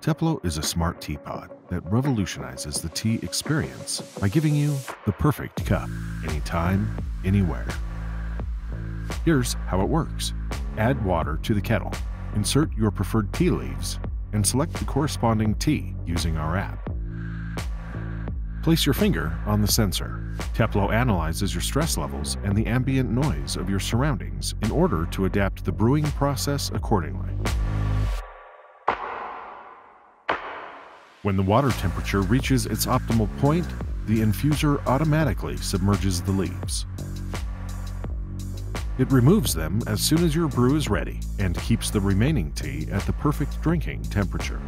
Teplo is a smart teapot that revolutionizes the tea experience by giving you the perfect cup anytime, anywhere. Here's how it works add water to the kettle, insert your preferred tea leaves, and select the corresponding tea using our app. Place your finger on the sensor. Teplo analyzes your stress levels and the ambient noise of your surroundings in order to adapt the brewing process accordingly. When the water temperature reaches its optimal point, the infuser automatically submerges the leaves. It removes them as soon as your brew is ready and keeps the remaining tea at the perfect drinking temperature.